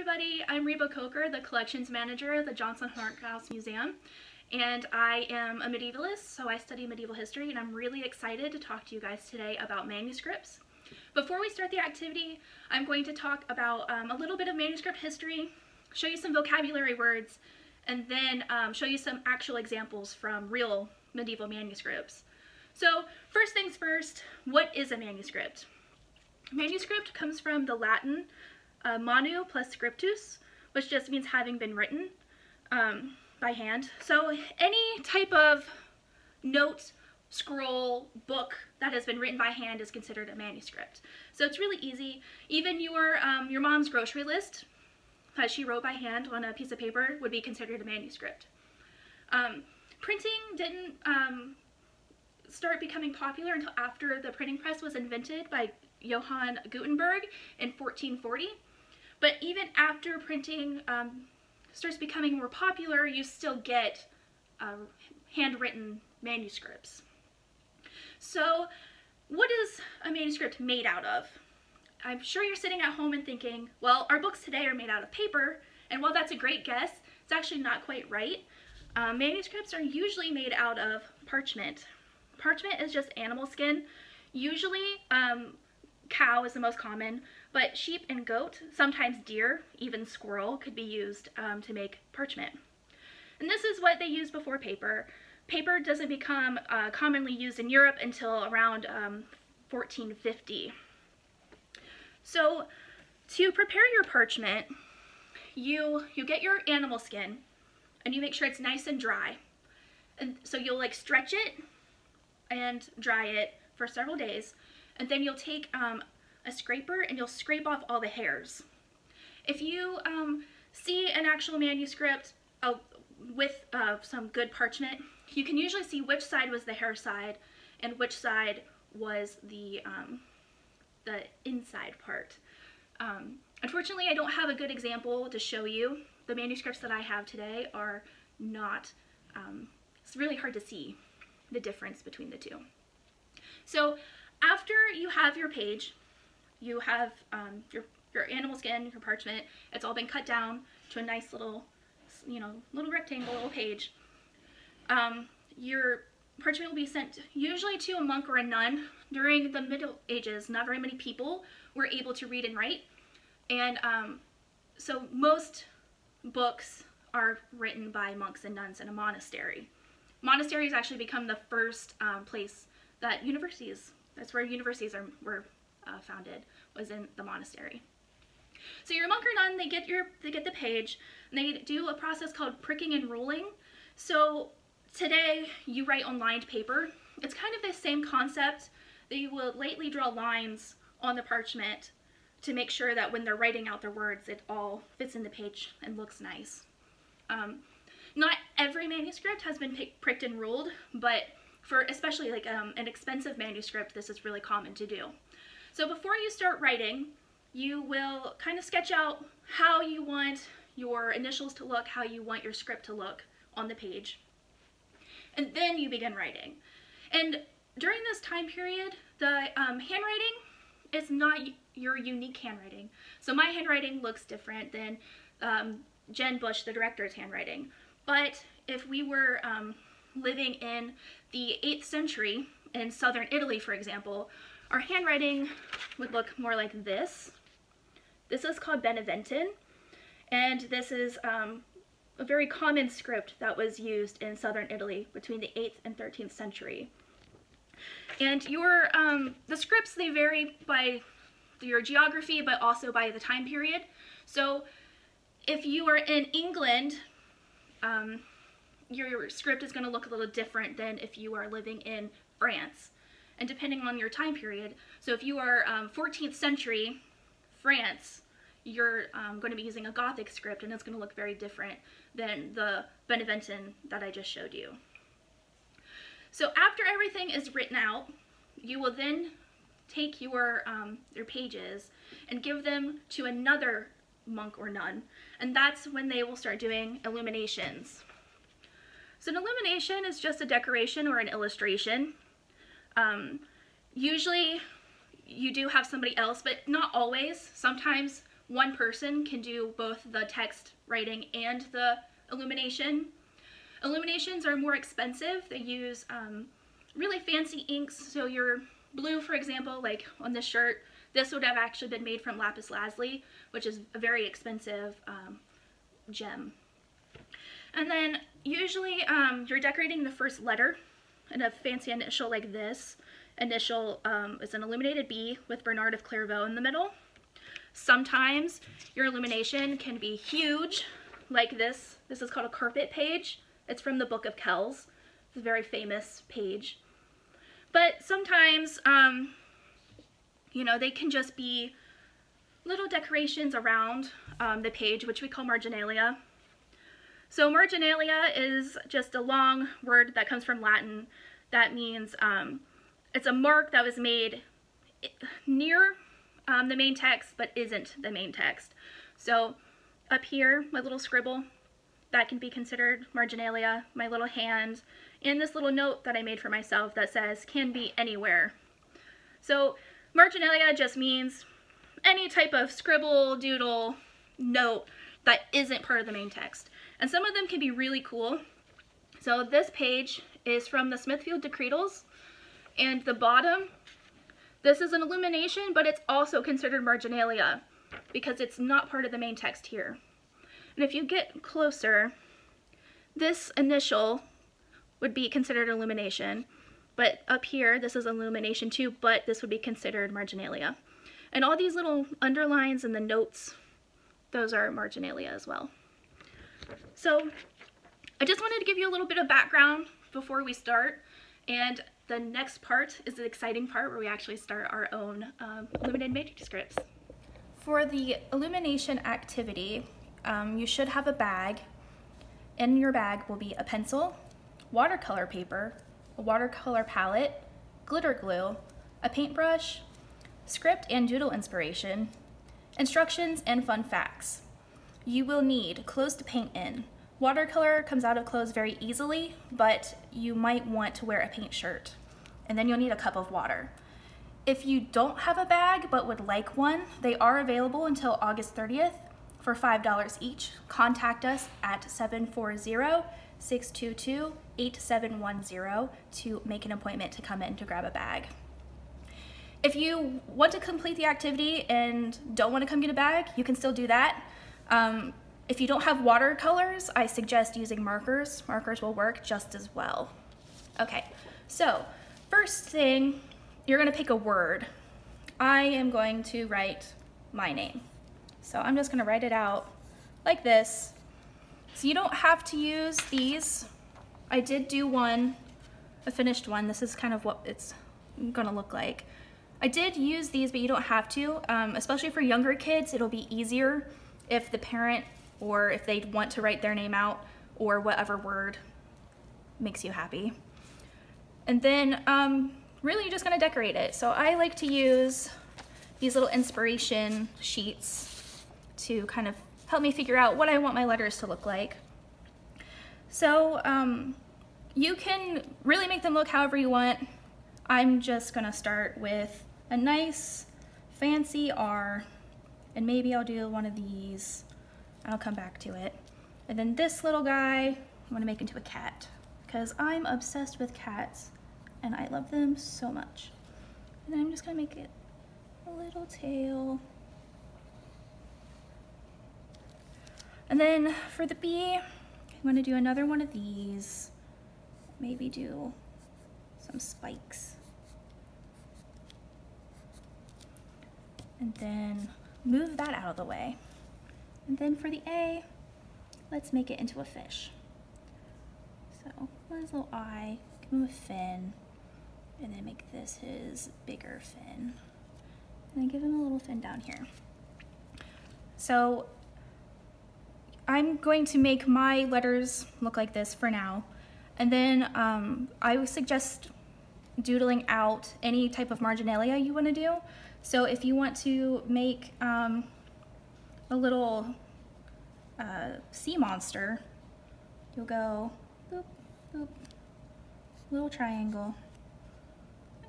everybody, I'm Reba Kocher, the collections manager at the Johnson-Humrickhouse Museum, and I am a medievalist, so I study medieval history, and I'm really excited to talk to you guys today about manuscripts. Before we start the activity, I'm going to talk about um, a little bit of manuscript history, show you some vocabulary words, and then um, show you some actual examples from real medieval manuscripts. So first things first, what is a manuscript? Manuscript comes from the Latin uh, manu plus scriptus, which just means having been written um, by hand. So any type of note, scroll, book that has been written by hand is considered a manuscript. So it's really easy. Even your, um, your mom's grocery list that she wrote by hand on a piece of paper would be considered a manuscript. Um, printing didn't um, start becoming popular until after the printing press was invented by Johann Gutenberg in 1440. But even after printing um, starts becoming more popular, you still get uh, handwritten manuscripts. So what is a manuscript made out of? I'm sure you're sitting at home and thinking, well, our books today are made out of paper, and while that's a great guess, it's actually not quite right. Um, manuscripts are usually made out of parchment. Parchment is just animal skin. Usually, um, cow is the most common, but sheep and goat, sometimes deer, even squirrel, could be used um, to make parchment. And this is what they used before paper. Paper doesn't become uh, commonly used in Europe until around um, 1450. So to prepare your parchment, you, you get your animal skin and you make sure it's nice and dry. And so you'll like stretch it and dry it for several days. And then you'll take um, a scraper and you'll scrape off all the hairs. If you um, see an actual manuscript uh, with uh, some good parchment, you can usually see which side was the hair side and which side was the, um, the inside part. Um, unfortunately, I don't have a good example to show you. The manuscripts that I have today are not, um, it's really hard to see the difference between the two. So after you have your page, you have um, your, your animal skin, your parchment, it's all been cut down to a nice little, you know, little rectangle, little page. Um, your parchment will be sent usually to a monk or a nun. During the Middle Ages, not very many people were able to read and write. And um, so most books are written by monks and nuns in a monastery. Monasteries actually become the first um, place that universities, that's where universities are, were uh, founded was in the monastery. So your monk or nun, they get your they get the page, and they do a process called pricking and ruling. So today you write on lined paper. It's kind of the same concept. They will lightly draw lines on the parchment to make sure that when they're writing out their words, it all fits in the page and looks nice. Um, not every manuscript has been pricked and ruled, but for especially like um, an expensive manuscript, this is really common to do. So before you start writing, you will kind of sketch out how you want your initials to look, how you want your script to look on the page. And then you begin writing. And during this time period, the um, handwriting is not your unique handwriting. So my handwriting looks different than um, Jen Bush, the director's handwriting. But if we were um, living in the 8th century in southern Italy, for example, our handwriting would look more like this. This is called Beneventan, and this is um, a very common script that was used in southern Italy between the 8th and 13th century. And your um, the scripts, they vary by your geography, but also by the time period. So if you are in England, um, your, your script is going to look a little different than if you are living in France and depending on your time period. So if you are um, 14th century France, you're um, going to be using a Gothic script and it's going to look very different than the Beneventan that I just showed you. So after everything is written out, you will then take your, um, your pages and give them to another monk or nun, and that's when they will start doing illuminations. So an illumination is just a decoration or an illustration. Um, usually you do have somebody else, but not always. Sometimes one person can do both the text writing and the illumination. Illuminations are more expensive. They use um, really fancy inks. So your blue, for example, like on this shirt, this would have actually been made from lapis lazuli, which is a very expensive um, gem. And then usually um, you're decorating the first letter and a fancy initial like this. Initial um, is an illuminated B with Bernard of Clairvaux in the middle. Sometimes your illumination can be huge, like this. This is called a carpet page. It's from the Book of Kells. It's a very famous page. But sometimes, um, you know, they can just be little decorations around um, the page, which we call marginalia. So marginalia is just a long word that comes from Latin that means um, it's a mark that was made near um, the main text but isn't the main text. So up here, my little scribble, that can be considered marginalia, my little hand, and this little note that I made for myself that says can be anywhere. So marginalia just means any type of scribble, doodle, note that isn't part of the main text. And some of them can be really cool. So this page is from the Smithfield Decretals, and the bottom, this is an illumination, but it's also considered marginalia because it's not part of the main text here. And if you get closer, this initial would be considered illumination, but up here, this is illumination too, but this would be considered marginalia. And all these little underlines and the notes, those are marginalia as well. So I just wanted to give you a little bit of background before we start. And the next part is the exciting part where we actually start our own um, illuminated manuscripts. For the illumination activity, um, you should have a bag. In your bag will be a pencil, watercolor paper, a watercolor palette, glitter glue, a paintbrush, script and doodle inspiration, instructions and fun facts. You will need clothes to paint in. Watercolor comes out of clothes very easily, but you might want to wear a paint shirt. And then you'll need a cup of water. If you don't have a bag but would like one, they are available until August 30th for $5 each. Contact us at 740-622-8710 to make an appointment to come in to grab a bag. If you want to complete the activity and don't want to come get a bag, you can still do that. Um, if you don't have watercolors, I suggest using markers. Markers will work just as well. Okay, so first thing, you're gonna pick a word. I am going to write my name. So I'm just gonna write it out like this. So you don't have to use these. I did do one, a finished one. This is kind of what it's gonna look like. I did use these, but you don't have to. Um, especially for younger kids, it'll be easier if the parent or if they want to write their name out or whatever word makes you happy. And then um, really you're just gonna decorate it. So I like to use these little inspiration sheets to kind of help me figure out what I want my letters to look like. So um, you can really make them look however you want. I'm just gonna start with a nice fancy R and maybe I'll do one of these I'll come back to it. And then this little guy, I'm gonna make into a cat because I'm obsessed with cats and I love them so much. And then I'm just gonna make it a little tail. And then for the bee, I'm gonna do another one of these. Maybe do some spikes. And then move that out of the way. And then for the A, let's make it into a fish. So his little eye, give him a fin, and then make this his bigger fin. And then give him a little fin down here. So I'm going to make my letters look like this for now. And then um, I would suggest doodling out any type of marginalia you want to do. So if you want to make um, a little uh, sea monster, you'll go boop, boop, little triangle,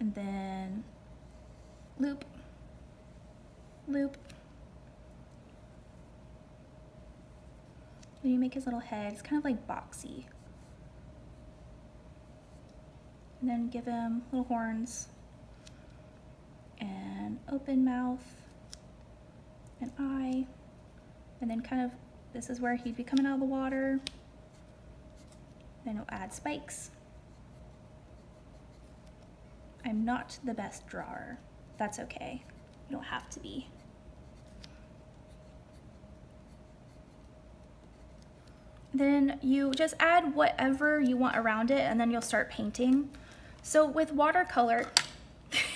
and then loop, loop, Then you make his little head. It's kind of like boxy. And then give him little horns and open mouth, an eye, and then kind of, this is where he'd be coming out of the water. Then we'll add spikes. I'm not the best drawer. That's okay. You don't have to be. Then you just add whatever you want around it and then you'll start painting. So with watercolor,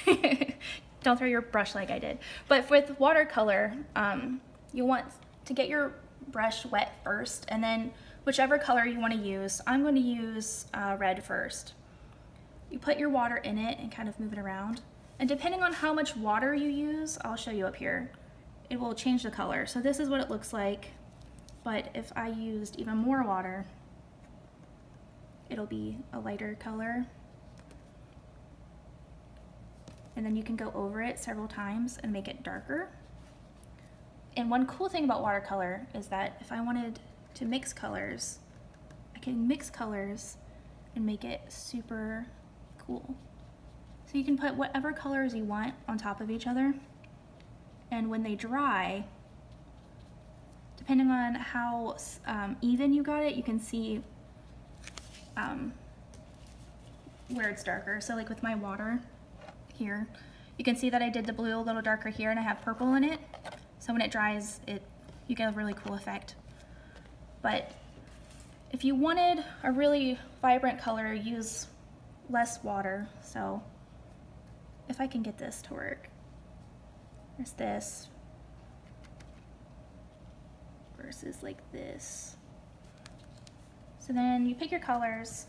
don't throw your brush like I did, but with watercolor, um, you want to get your brush wet first and then whichever color you want to use. I'm going to use uh, red first. You put your water in it and kind of move it around. And depending on how much water you use, I'll show you up here, it will change the color. So this is what it looks like, but if I used even more water, it'll be a lighter color. And then you can go over it several times and make it darker. And one cool thing about watercolor is that if I wanted to mix colors, I can mix colors and make it super cool. So you can put whatever colors you want on top of each other. And when they dry, depending on how um, even you got it, you can see um, where it's darker. So like with my water here, you can see that I did the blue a little darker here and I have purple in it. So when it dries, it you get a really cool effect. But if you wanted a really vibrant color, use less water. So if I can get this to work, there's this versus like this. So then you pick your colors.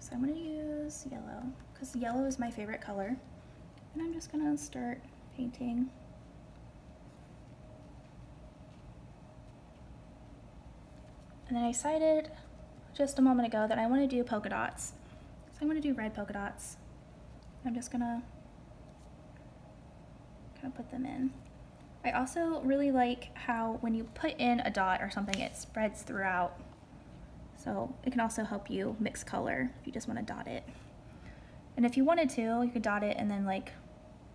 So I'm gonna use yellow because yellow is my favorite color. And I'm just gonna start painting. And then I decided just a moment ago that I want to do polka dots. So I'm going to do red polka dots. I'm just going to kind of put them in. I also really like how when you put in a dot or something, it spreads throughout. So it can also help you mix color if you just want to dot it. And if you wanted to, you could dot it and then like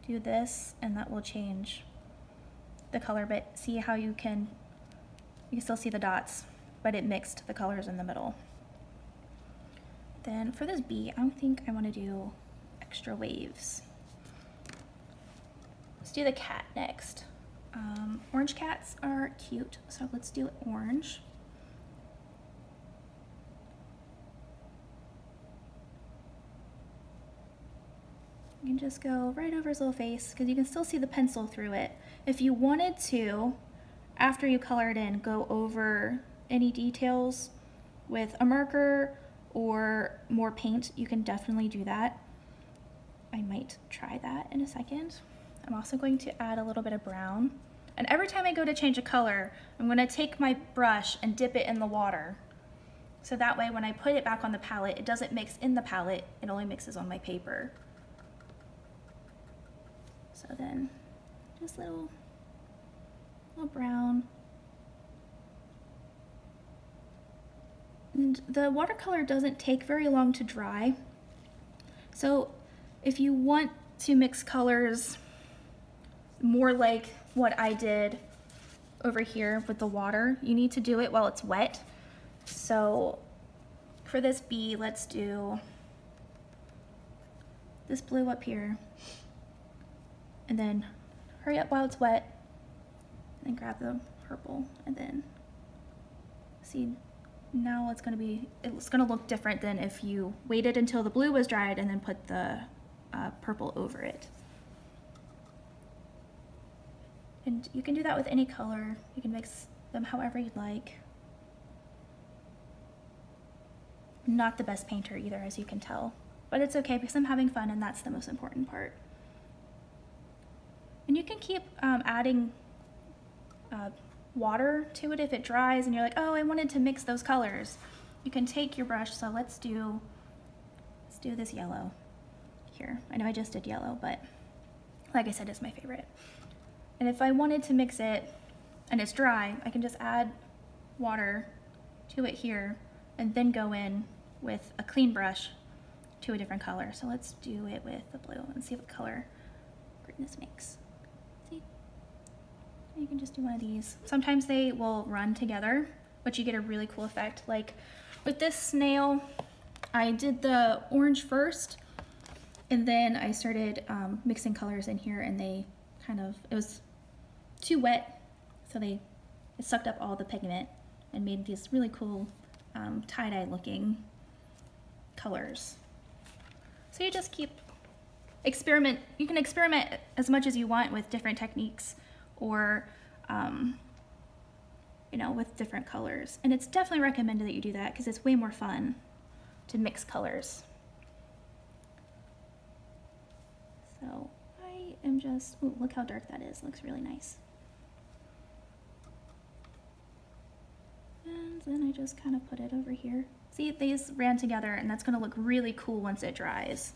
do this and that will change the color, but see how you can, you can still see the dots but it mixed the colors in the middle. Then for this bee, I think I want to do extra waves. Let's do the cat next. Um, orange cats are cute, so let's do orange. Can just go right over his little face because you can still see the pencil through it. If you wanted to, after you color it in, go over any details with a marker or more paint, you can definitely do that. I might try that in a second. I'm also going to add a little bit of brown. And every time I go to change a color, I'm gonna take my brush and dip it in the water. So that way when I put it back on the palette, it doesn't mix in the palette, it only mixes on my paper. So then just little, little brown. And the watercolor doesn't take very long to dry. So if you want to mix colors more like what I did over here with the water, you need to do it while it's wet. So for this bee, let's do this blue up here. And then hurry up while it's wet. And grab the purple and then see now it's going to be, it's going to look different than if you waited until the blue was dried and then put the uh, purple over it. And you can do that with any color. You can mix them however you'd like. Not the best painter either, as you can tell. But it's okay because I'm having fun and that's the most important part. And you can keep um, adding uh, water to it if it dries and you're like, oh, I wanted to mix those colors. You can take your brush, so let's do, let's do this yellow here. I know I just did yellow, but like I said, it's my favorite. And if I wanted to mix it and it's dry, I can just add water to it here and then go in with a clean brush to a different color. So let's do it with the blue and see what color green this makes. You can just do one of these. Sometimes they will run together, but you get a really cool effect. Like with this snail, I did the orange first, and then I started um, mixing colors in here and they kind of, it was too wet, so they, it sucked up all the pigment and made these really cool um, tie-dye looking colors. So you just keep experiment, you can experiment as much as you want with different techniques or, um, you know, with different colors. And it's definitely recommended that you do that because it's way more fun to mix colors. So I am just, ooh, look how dark that is. looks really nice. And then I just kind of put it over here. See, these ran together and that's gonna look really cool once it dries.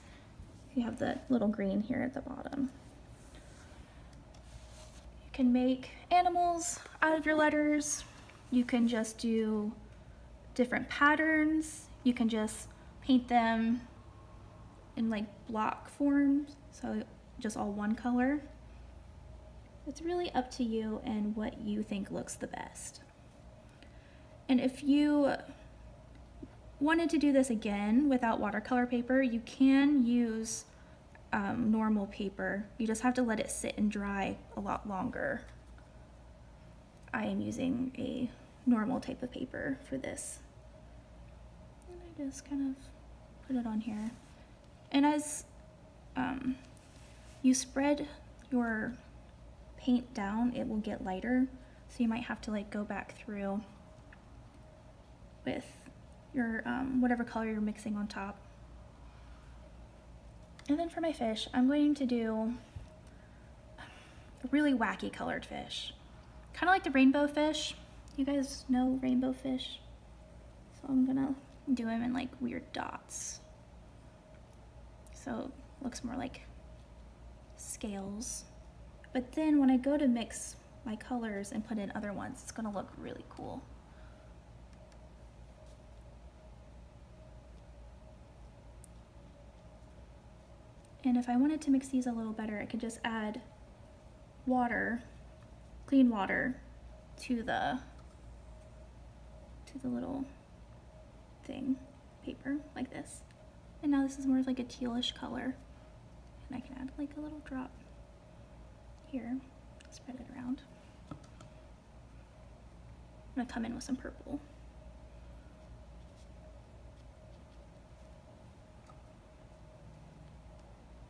You have the little green here at the bottom. Can make animals out of your letters. You can just do different patterns. You can just paint them in like block forms, so just all one color. It's really up to you and what you think looks the best. And if you wanted to do this again without watercolor paper, you can use um, normal paper. You just have to let it sit and dry a lot longer. I am using a normal type of paper for this. And I just kind of put it on here. And as um, you spread your paint down, it will get lighter. So you might have to like go back through with your um, whatever color you're mixing on top. And then for my fish, I'm going to do a really wacky colored fish. Kind of like the rainbow fish. You guys know rainbow fish? So I'm gonna do them in like weird dots. So it looks more like scales. But then when I go to mix my colors and put in other ones, it's gonna look really cool. And if I wanted to mix these a little better, I could just add water, clean water, to the to the little thing, paper, like this. And now this is more of like a tealish color. And I can add like a little drop here, spread it around. I'm gonna come in with some purple.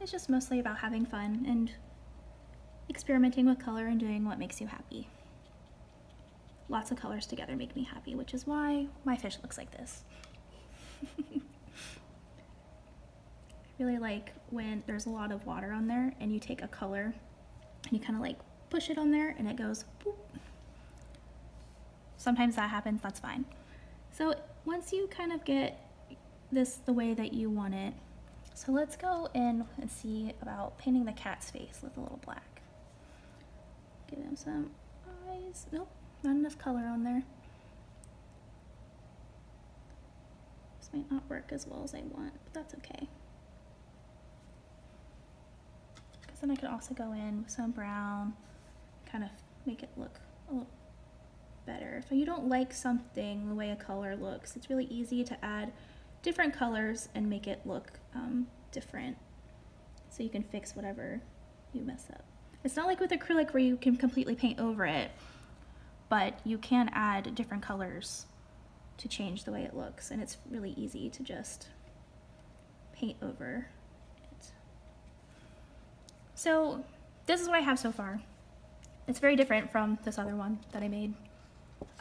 It's just mostly about having fun and experimenting with color and doing what makes you happy. Lots of colors together make me happy, which is why my fish looks like this. I really like when there's a lot of water on there and you take a color and you kind of like push it on there and it goes boop. Sometimes that happens, that's fine. So once you kind of get this the way that you want it, so let's go in and see about painting the cat's face with a little black. Give him some eyes. Nope, not enough color on there. This might not work as well as I want, but that's okay. Because then I could also go in with some brown, kind of make it look a little better. If you don't like something the way a color looks, it's really easy to add different colors and make it look um, different so you can fix whatever you mess up. It's not like with acrylic where you can completely paint over it, but you can add different colors to change the way it looks and it's really easy to just paint over it. So this is what I have so far. It's very different from this other one that I made.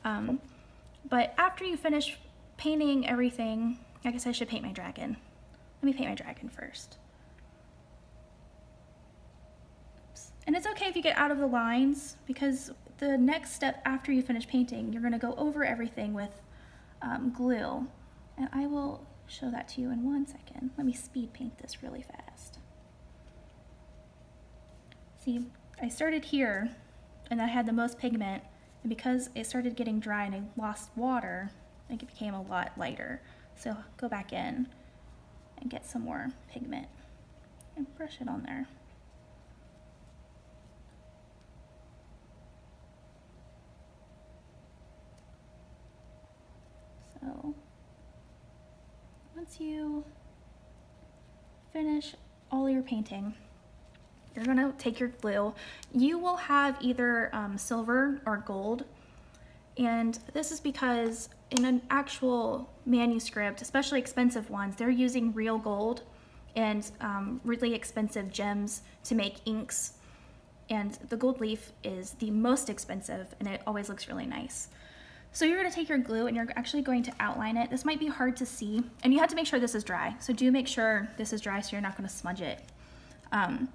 Um, but after you finish painting everything I guess I should paint my dragon. Let me paint my dragon first. Oops. And it's okay if you get out of the lines because the next step after you finish painting, you're gonna go over everything with um, glue. And I will show that to you in one second. Let me speed paint this really fast. See, I started here and I had the most pigment And because it started getting dry and I lost water, like it became a lot lighter. So go back in and get some more pigment and brush it on there. So once you finish all your painting, you're gonna take your glue. You will have either um, silver or gold. And this is because in an actual manuscript, especially expensive ones, they're using real gold and um, really expensive gems to make inks. And the gold leaf is the most expensive and it always looks really nice. So you're gonna take your glue and you're actually going to outline it. This might be hard to see and you have to make sure this is dry. So do make sure this is dry so you're not gonna smudge it. Um,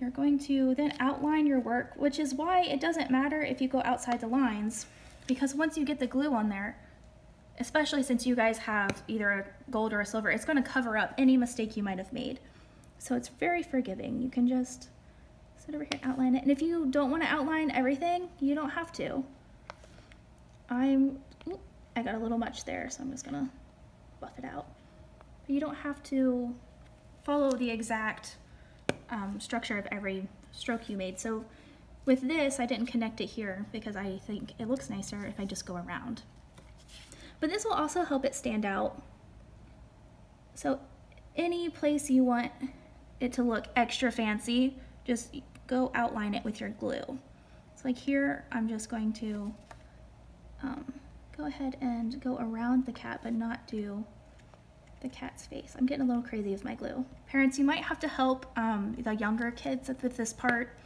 you're going to then outline your work, which is why it doesn't matter if you go outside the lines because once you get the glue on there, especially since you guys have either a gold or a silver, it's gonna cover up any mistake you might have made. So it's very forgiving. You can just sit over here outline it. And if you don't want to outline everything, you don't have to. I'm, I got a little much there, so I'm just gonna buff it out. But you don't have to follow the exact um, structure of every stroke you made. So with this, I didn't connect it here because I think it looks nicer if I just go around. But this will also help it stand out. So any place you want it to look extra fancy, just go outline it with your glue. So like here, I'm just going to um, go ahead and go around the cat, but not do the cat's face. I'm getting a little crazy with my glue. Parents, you might have to help um, the younger kids with this part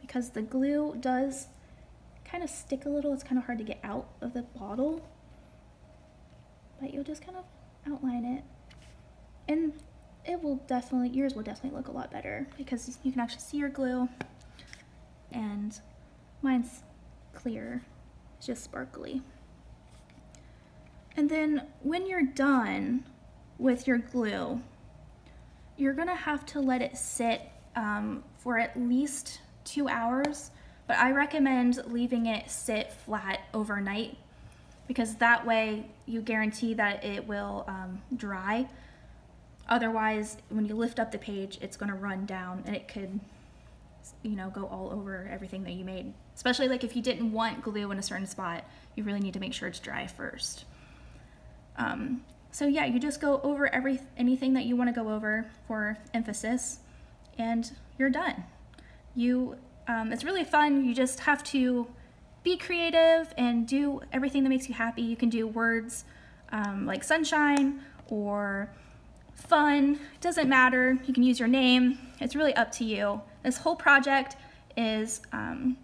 because the glue does kind of stick a little. It's kind of hard to get out of the bottle. But you'll just kind of outline it. And it will definitely, yours will definitely look a lot better because you can actually see your glue and mine's clear, it's just sparkly. And then when you're done with your glue, you're gonna have to let it sit um, for at least two hours, but I recommend leaving it sit flat overnight because that way you guarantee that it will um, dry. Otherwise, when you lift up the page, it's gonna run down and it could you know, go all over everything that you made. Especially like if you didn't want glue in a certain spot, you really need to make sure it's dry first. Um, so yeah, you just go over every anything that you want to go over for emphasis, and you're done. You, um, it's really fun. You just have to be creative and do everything that makes you happy. You can do words um, like sunshine or fun, it doesn't matter. You can use your name. It's really up to you. This whole project is um,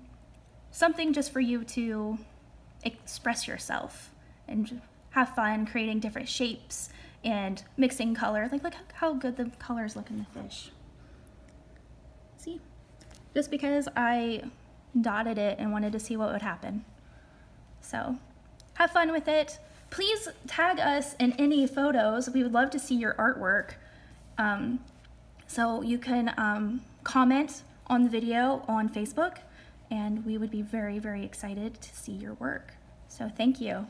something just for you to express yourself and have fun creating different shapes and mixing color. Like look how good the colors look in the fish. See? Just because I dotted it and wanted to see what would happen. So have fun with it. Please tag us in any photos. We would love to see your artwork. Um, so you can um, comment on the video on Facebook and we would be very, very excited to see your work. So thank you.